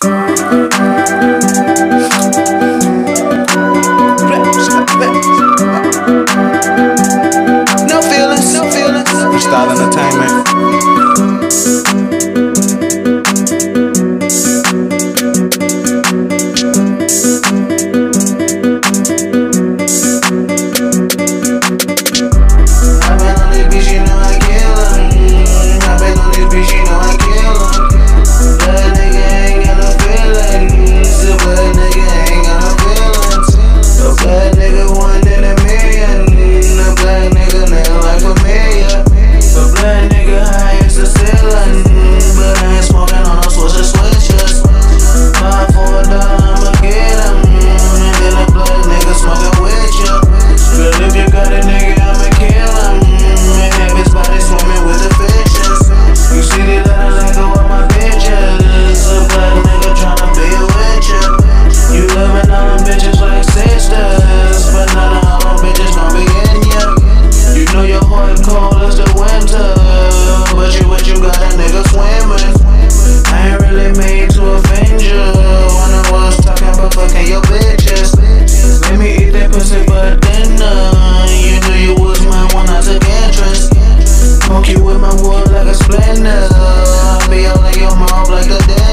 No feelings, no feelings. Freestyle Entertainment. be all in your mouth like a damn.